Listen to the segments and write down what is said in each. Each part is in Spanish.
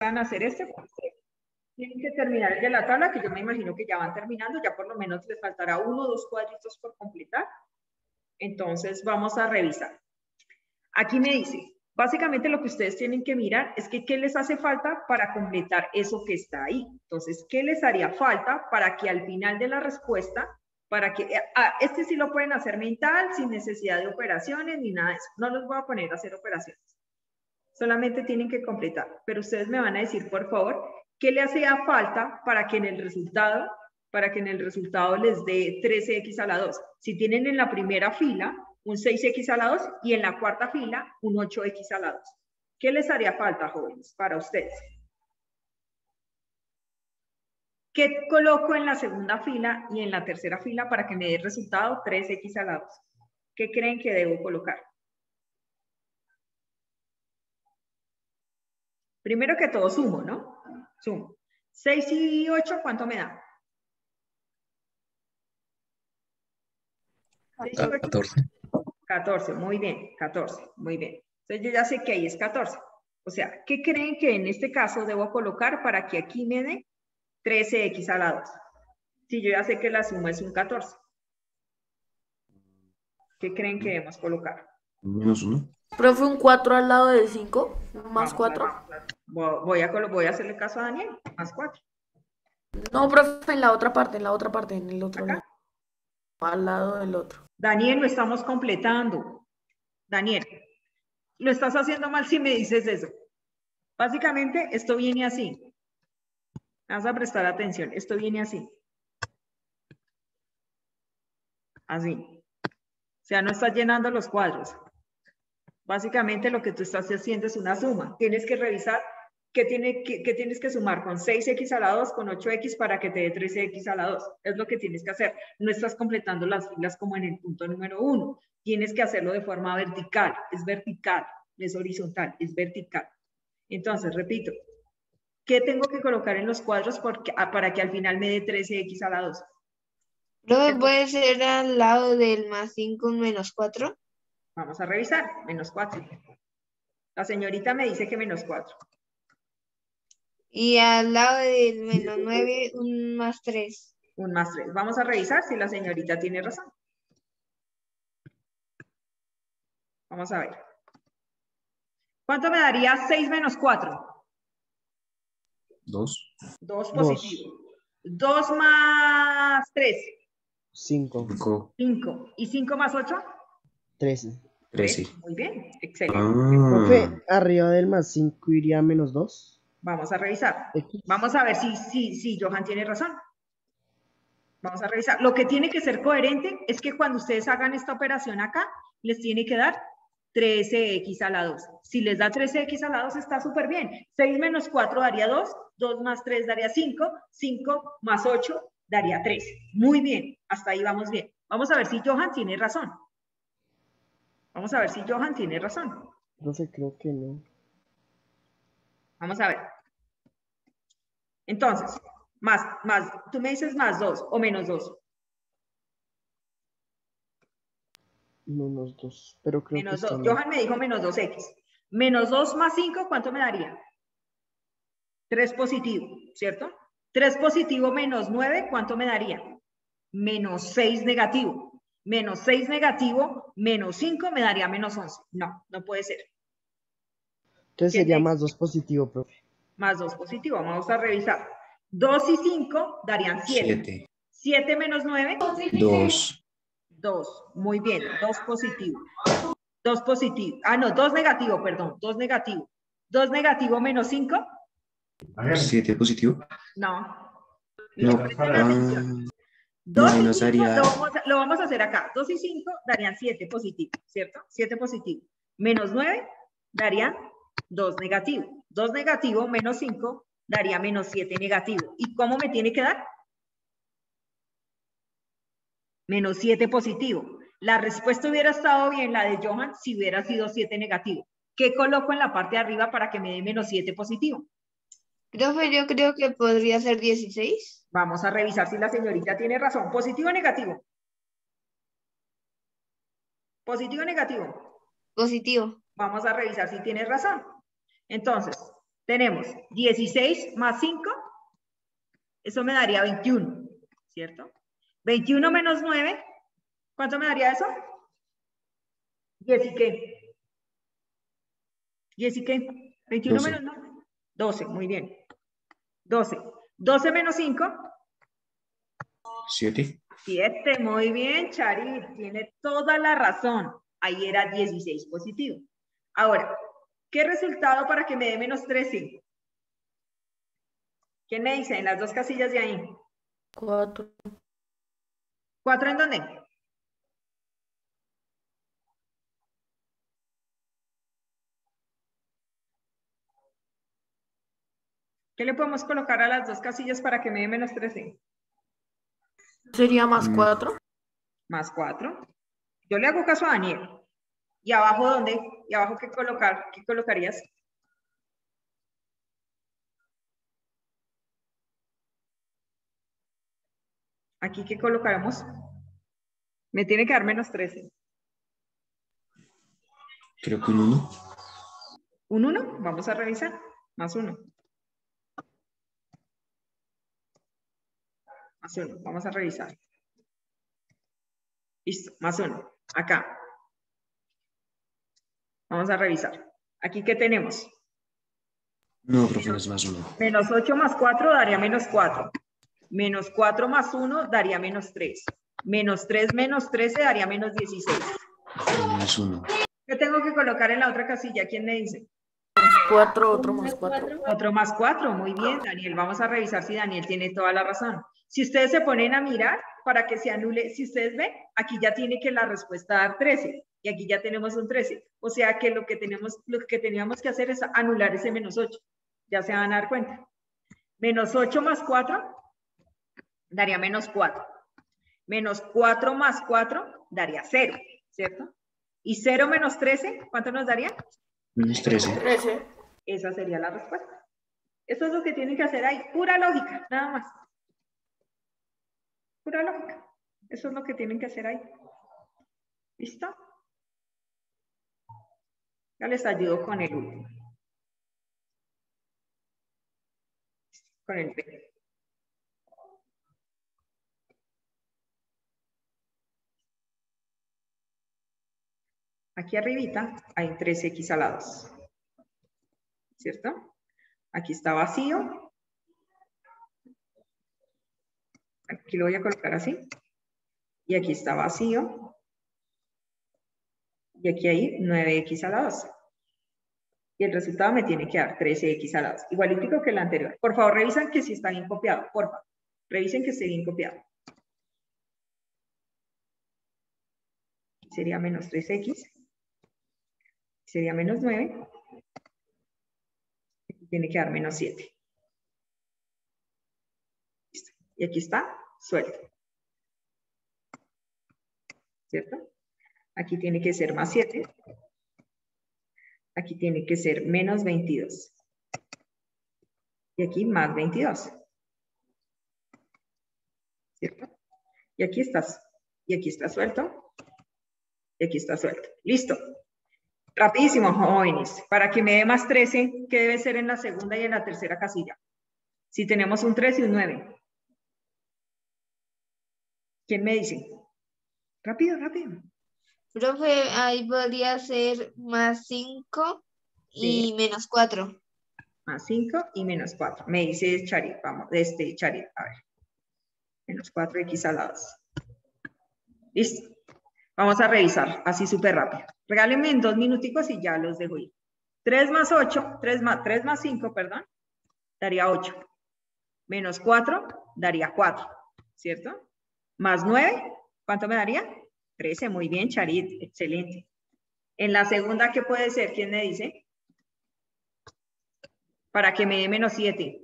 a hacer este, tienen que terminar el de la tabla, que yo me imagino que ya van terminando, ya por lo menos les faltará uno o dos cuadritos por completar. Entonces, vamos a revisar. Aquí me dice, básicamente lo que ustedes tienen que mirar es que qué les hace falta para completar eso que está ahí. Entonces, ¿qué les haría falta para que al final de la respuesta, para que, ah, este sí lo pueden hacer mental, sin necesidad de operaciones ni nada de eso. No los voy a poner a hacer operaciones. Solamente tienen que completar. Pero ustedes me van a decir, por favor, ¿Qué le hacía falta para que en el resultado, para que en el resultado les dé 13x a la 2? Si tienen en la primera fila un 6x a la 2 y en la cuarta fila un 8x a la 2. ¿Qué les haría falta, jóvenes, para ustedes? ¿Qué coloco en la segunda fila y en la tercera fila para que me dé el resultado 3x a la 2? ¿Qué creen que debo colocar? Primero que todo sumo, ¿no? Sumo. 6 y 8, ¿cuánto me da? 14. 14, muy bien, 14, muy bien. Entonces yo ya sé que ahí es 14. O sea, ¿qué creen que en este caso debo colocar para que aquí me dé 13x a la 2? Si yo ya sé que la suma es un 14. ¿Qué creen que debemos colocar? Menos 1. Profe, un 4 al lado del 5, más 4. Voy a, voy a hacerle caso a Daniel, más 4. No, profe, en la otra parte, en la otra parte, en el otro lado. Al lado del otro. Daniel, lo estamos completando. Daniel, lo estás haciendo mal si me dices eso. Básicamente, esto viene así. Vas a prestar atención. Esto viene así. Así. O sea, no estás llenando los cuadros. Básicamente lo que tú estás haciendo es una suma. Tienes que revisar qué, tiene, qué, tienes que sumar con 6x a la 2, con 8x para que te dé 13x a la 2. Es lo que tienes que hacer. No estás completando las filas como en el punto número 1. Tienes que hacerlo de forma vertical. Es vertical, es horizontal, es vertical. Entonces, repito, ¿qué tengo que colocar en los cuadros ah, para que al final me dé 13x a la 2? ¿No puede ser al lado del más 5 un menos 4? Vamos a revisar. Menos 4. La señorita me dice que menos 4. Y al lado del menos 9, un más 3. Un más 3. Vamos a revisar si la señorita tiene razón. Vamos a ver. ¿Cuánto me daría 6 menos 4? 2. 2 positivo. 2 más 3. 5. 5. ¿Y 5 más 8? 13. 13. Muy bien, excelente. Ah. Profe, arriba del más 5 iría menos 2. Vamos a revisar. Vamos a ver si, si, si Johan tiene razón. Vamos a revisar. Lo que tiene que ser coherente es que cuando ustedes hagan esta operación acá, les tiene que dar 13x a la 2. Si les da 13x a la 2 está súper bien. 6 menos 4 daría 2, 2 más 3 daría 5, 5 más 8 daría 3. Muy bien, hasta ahí vamos bien. Vamos a ver si Johan tiene razón. Vamos a ver si Johan tiene razón. No sé, creo que no. Vamos a ver. Entonces, más, más, tú me dices más 2 o menos 2. Menos 2, pero creo menos que 2. Johan me dijo menos 2x. Menos 2 más 5, ¿cuánto me daría? 3 positivo, ¿cierto? 3 positivo menos 9, ¿cuánto me daría? Menos 6 negativo menos 6 negativo, menos 5 me daría menos 11. No, no puede ser. Entonces sería más 2 positivo, profe. Más 2 positivo, vamos a revisar. 2 y 5 darían 7. 7 menos 9. 2. 2, muy bien, 2 positivo. 2 positivo. Ah, no, 2 negativo, perdón, 2 negativo. 2 negativo menos 5. 7 positivo. No. No. 2 y 5 lo, vamos a, hacer acá. 2 y 5 darían 7 positivo, ¿cierto? 7 positivo. Menos 9 darían 2 negativo. 2 negativo menos 5 daría menos 7 negativo. ¿Y cómo me tiene que dar? Menos 7 positivo. La respuesta hubiera estado bien, la de Johan, si hubiera sido 7 negativo. ¿Qué coloco en la parte de arriba para que me dé menos 7 positivo? Profe, yo creo que podría ser 16. Vamos a revisar si la señorita tiene razón. ¿Positivo o negativo? ¿Positivo o negativo? Positivo. Vamos a revisar si tiene razón. Entonces, tenemos 16 más 5, eso me daría 21, ¿cierto? 21 menos 9, ¿cuánto me daría eso? 10 y qué? 10 y qué? 21 12. menos 9. 12, muy bien. 12. 12 menos 5, 7. 7, muy bien, Charit, tiene toda la razón. Ahí era 16 positivo. Ahora, ¿qué resultado para que me dé menos 13? ¿Quién me dice? En las dos casillas de ahí. Cuatro. ¿Cuatro en dónde? ¿Qué le podemos colocar a las dos casillas para que me dé menos 13? Sería más Mm. cuatro. Más 4. Yo le hago caso a Daniel. ¿Y abajo dónde? ¿Y abajo qué colocar? ¿Qué colocarías? Aquí, ¿qué colocaremos? Me tiene que dar menos 13. Creo que un 1. ¿Un 1? Vamos a revisar. Más 1. Más 1. Vamos a revisar. Listo. Más 1. Acá. Vamos a revisar. Aquí, ¿qué tenemos? No, profe, es más 1. Menos 8 más 4 daría menos 4. Menos 4 más 1 daría menos 3. Menos 3 menos 13 daría menos 16. No es 1. ¿Qué tengo que colocar en la otra casilla? ¿Quién me dice? Cuatro, otro más cuatro. Otro más 4. Muy bien, Daniel. Vamos a revisar si Daniel tiene toda la razón. Si ustedes se ponen a mirar para que se anule, si ustedes ven, aquí ya tiene que la respuesta dar 13 y aquí ya tenemos un 13. O sea que lo que tenemos, lo que teníamos que hacer es anular ese menos 8. Ya se van a dar cuenta. Menos 8 más 4 daría menos 4. Menos 4 más 4 daría 0, ¿cierto? Y 0 menos 13, ¿cuánto nos daría? Menos 13. Trece. Esa sería la respuesta. Eso es lo que tienen que hacer ahí. Pura lógica, nada más. Pura lógica. Eso es lo que tienen que hacer ahí. ¿Listo? Ya les ayudo con el último. Con el B. Aquí arribita hay 3x alados. ¿Cierto? Aquí está vacío. Aquí lo voy a colocar así. Y aquí está vacío. Y aquí hay 9x a la 2. Y el resultado me tiene que dar 13x a la 2. Igualito que el anterior. Por favor, revisen que si está bien copiado. Por favor. Revisen que esté bien copiado. Sería menos 3x. Sería menos 9 tiene que dar menos 7. Listo. Y aquí está, suelto. ¿Cierto? Aquí tiene que ser más 7. Aquí tiene que ser menos 22. Y aquí más 22. ¿Cierto? Y aquí estás. Y aquí está suelto. Y aquí está suelto. Listo. Rapidísimo, jóvenes. Para que me dé más 13, ¿qué debe ser en la segunda y en la tercera casilla? Si tenemos un 3 y un 9. ¿Quién me dice? Rápido, rápido. Profe, ahí podría ser más 5 y menos 4. Más 5 y menos 4. Me dice Charit, vamos, este Charit, a ver. Menos 4x alados. Listo. Vamos a revisar así súper rápido. Regálenme en dos minuticos y ya los dejo ir. 3 más 8, 3 más, 3 más 5, perdón, daría 8. Menos 4 daría 4, ¿cierto? Más 9, ¿cuánto me daría? 13, muy bien, Charit, excelente. En la segunda, ¿qué puede ser? ¿Quién me dice? Para que me dé menos 7.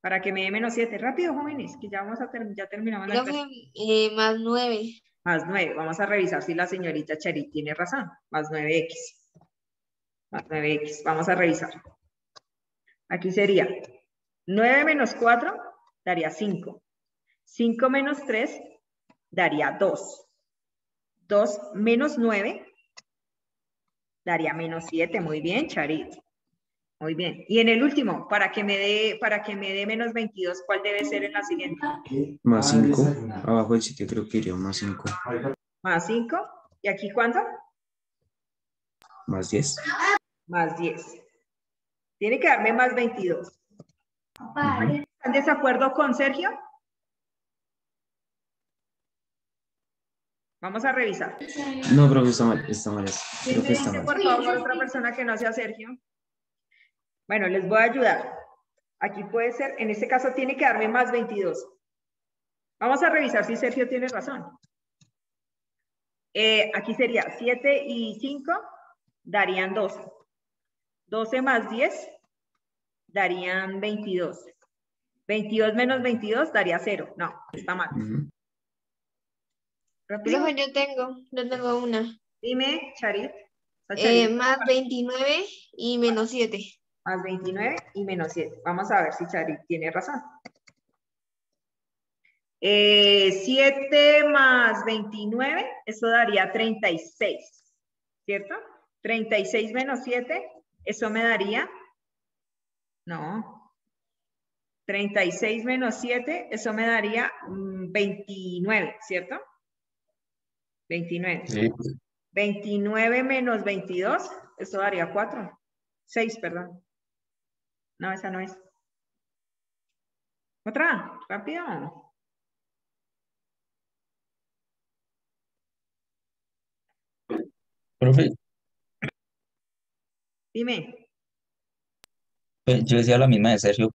Para que me dé menos 7. Rápido, jóvenes, que ya vamos a ter ya terminamos la Profe, eh, más 9. Más 9. Vamos a revisar si la señorita Charit tiene razón. Más 9x. Más 9x. Vamos a revisar. Aquí sería 9 menos 4 daría 5. 5 menos 3 daría 2. 2 menos 9 daría menos 7. Muy bien, Charit. Muy bien. Y en el último, para que me dé, para que me dé menos 22, ¿cuál debe ser en la siguiente? Más 5. Abajo del sitio creo que iría más 5. Más 5. ¿Y aquí cuánto? Más 10. Más 10. Tiene que darme más 22. ¿Están en desacuerdo con Sergio? Vamos a revisar. No, profe, está mal. Está mal. eso. ¿Quién Creo me que está dice, mal. por favor, otra persona que no sea Sergio? Bueno, les voy a ayudar. Aquí puede ser, en este caso tiene que darme más 22. Vamos a revisar si Sergio tiene razón. Eh, aquí sería 7 y 5 darían 12. 12 más 10 darían 22. 22 menos 22 daría 0. No, está mal. Yo tengo, yo tengo una. Dime, Charit. Eh, Charit. más 29 y menos 7. Más 29 y menos 7. Vamos a ver si Charit tiene razón. Eh, 7 más 29, eso daría 36, ¿cierto? 36 menos 7, eso me daría, no, 36 menos 7, eso me daría mm, 29, ¿cierto? 29. Sí. 29 menos 22, eso daría 4. 6, perdón. No, esa no es. Otra, rápido. Profe, Dime. eh, yo decía la misma de Sergio,